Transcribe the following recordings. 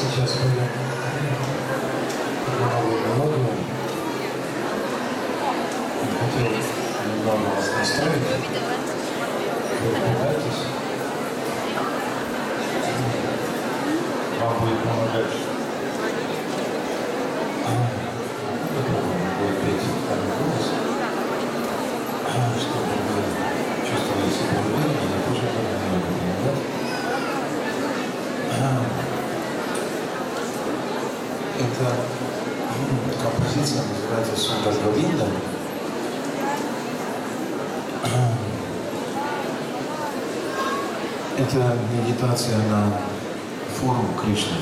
сейчас будем новую мелодию. Хотел немного вас настроить. Вы пытаетесь. Вам будет помогать. Эта композиция называется «Сундar Говинда». Это медитация на форму Кришны.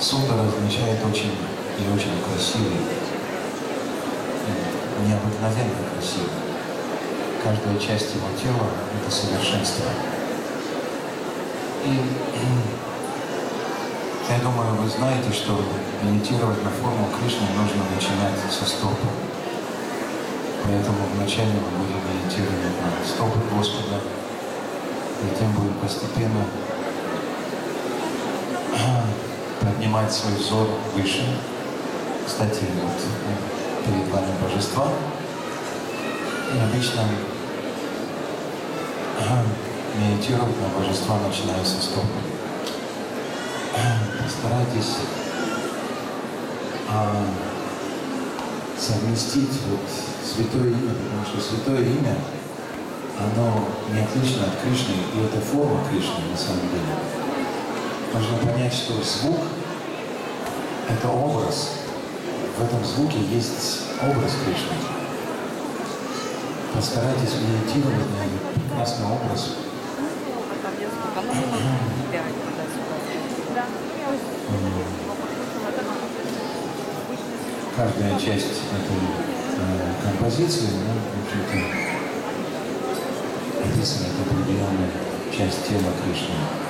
Сундар означает очень и очень красивый, и необыкновенно красивый. Каждая часть его тела – это совершенство. И я думаю, вы знаете, что медитировать на форму Кришны нужно начинать со стопы. Поэтому вначале мы будем медитировать на стопы Господа, затем будем постепенно поднимать свой взор выше. Кстати, вот перед вами божества. И обычно медитировать на божества начиная со стопы постарайтесь а, совместить вот святое имя, потому что святое имя, оно не отлично от Кришны, и это форма Кришны на самом деле. Нужно понять, что звук – это образ. В этом звуке есть образ Кришны. Постарайтесь медитировать на этот прекрасный образ. Каждая часть этой э, композиции, ну, в общем-то, описывает определенную часть тела Кришны.